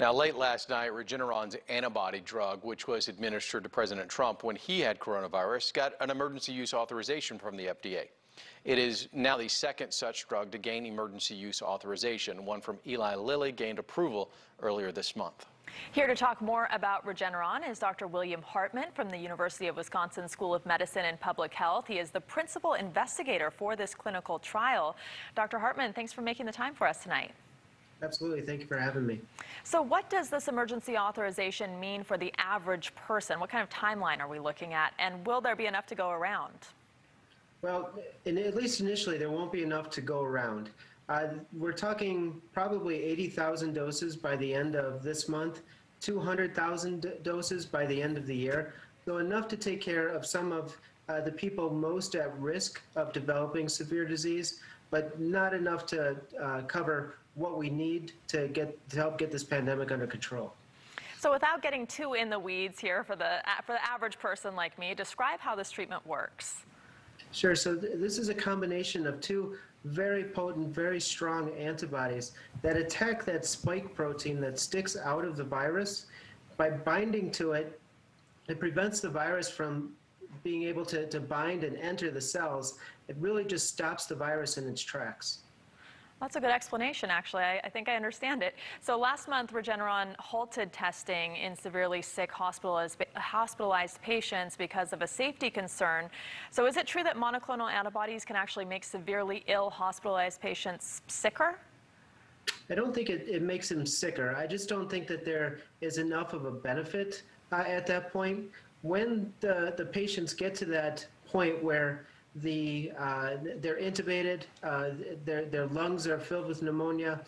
Now, late last night, Regeneron's antibody drug, which was administered to President Trump when he had coronavirus, got an emergency use authorization from the FDA. It is now the second such drug to gain emergency use authorization. One from Eli Lilly gained approval earlier this month. Here to talk more about Regeneron is Dr. William Hartman from the University of Wisconsin School of Medicine and Public Health. He is the principal investigator for this clinical trial. Dr. Hartman, thanks for making the time for us tonight. Absolutely. Thank you for having me. So, what does this emergency authorization mean for the average person? What kind of timeline are we looking at? And will there be enough to go around? Well, in, at least initially, there won't be enough to go around. Uh, we're talking probably 80,000 doses by the end of this month, 200,000 doses by the end of the year. So, enough to take care of some of uh, the people most at risk of developing severe disease, but not enough to uh, cover what we need to get to help get this pandemic under control. So without getting too in the weeds here for the for the average person like me, describe how this treatment works. Sure. So th this is a combination of two very potent, very strong antibodies that attack that spike protein that sticks out of the virus. By binding to it, it prevents the virus from being able to, to bind and enter the cells. It really just stops the virus in its tracks. That's a good explanation, actually. I, I, think I understand it. So last month, Regeneron halted testing in severely sick hospitalized, patients because of a safety concern. So is it true that monoclonal antibodies can actually make severely ill hospitalized patients sicker? I don't think it, it makes them sicker. I just don't think that there is enough of a benefit uh, at that point. When the, the patients get to that point where the, uh, they're intubated, uh, their, their lungs are filled with pneumonia.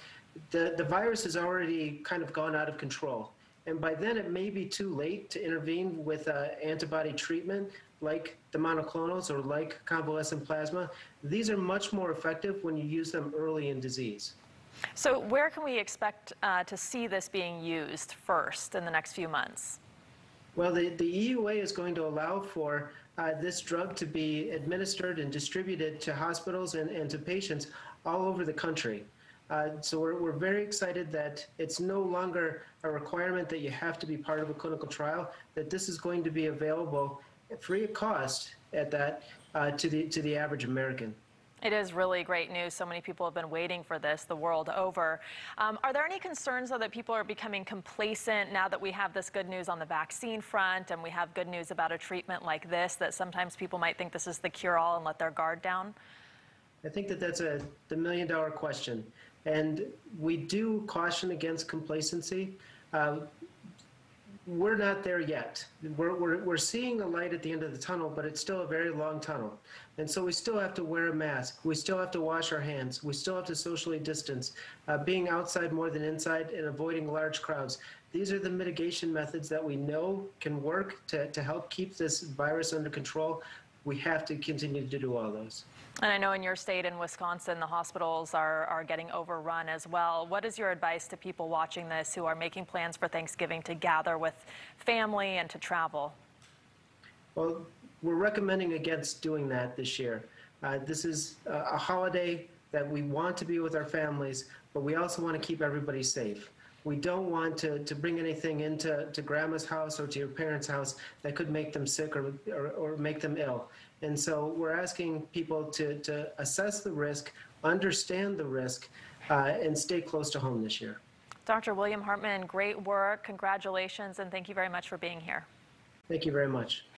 The, the virus has already kind of gone out of control. And by then, it may be too late to intervene with uh, antibody treatment like the monoclonals or like convalescent plasma. These are much more effective when you use them early in disease. So, where can we expect uh, to see this being used first in the next few months? Well, the, the EUA is going to allow for uh, this drug to be administered and distributed to hospitals and, and to patients all over the country. Uh, so we're, we're very excited that it's no longer a requirement that you have to be part of a clinical trial, that this is going to be available free of cost at that uh, to, the, to the average American. It is really great news. So many people have been waiting for this the world over. Um, are there any concerns, though, that people are becoming complacent now that we have this good news on the vaccine front and we have good news about a treatment like this, that sometimes people might think this is the cure all and let their guard down? I think that that's a the million dollar question. And we do caution against complacency. Uh, we're not there yet. We're, we're, we're seeing a light at the end of the tunnel, but it's still a very long tunnel. And so we still have to wear a mask. We still have to wash our hands. We still have to socially distance, uh, being outside more than inside and avoiding large crowds. These are the mitigation methods that we know can work to, to help keep this virus under control we have to continue to do all those. And I know in your state, in Wisconsin, the hospitals are, are getting overrun as well. What is your advice to people watching this who are making plans for Thanksgiving to gather with family and to travel? Well, we're recommending against doing that this year. Uh, this is a holiday that we want to be with our families, but we also want to keep everybody safe. We don't want to, to bring anything into to grandma's house or to your parents' house that could make them sick or, or, or make them ill. And so we're asking people to, to assess the risk, understand the risk, uh, and stay close to home this year. Dr. William Hartman, great work. Congratulations, and thank you very much for being here. Thank you very much.